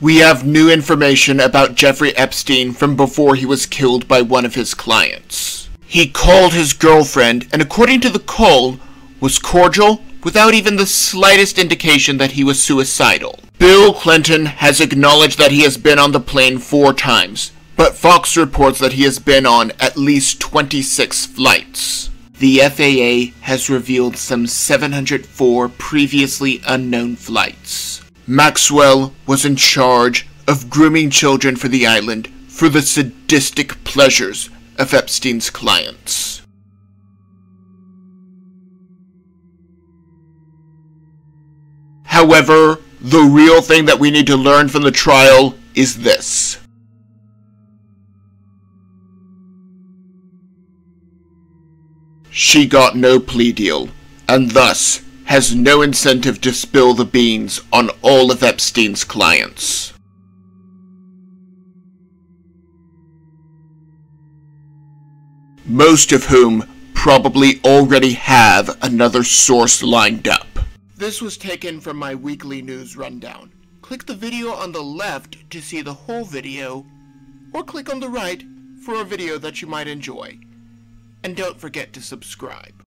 We have new information about Jeffrey Epstein from before he was killed by one of his clients. He called his girlfriend, and according to the call, was cordial without even the slightest indication that he was suicidal. Bill Clinton has acknowledged that he has been on the plane four times, but Fox reports that he has been on at least 26 flights. The FAA has revealed some 704 previously unknown flights. Maxwell was in charge of grooming children for the island for the sadistic pleasures of Epstein's clients. However, the real thing that we need to learn from the trial is this. She got no plea deal, and thus has no incentive to spill the beans on all of Epstein's clients. Most of whom probably already have another source lined up. This was taken from my weekly news rundown. Click the video on the left to see the whole video, or click on the right for a video that you might enjoy. And don't forget to subscribe.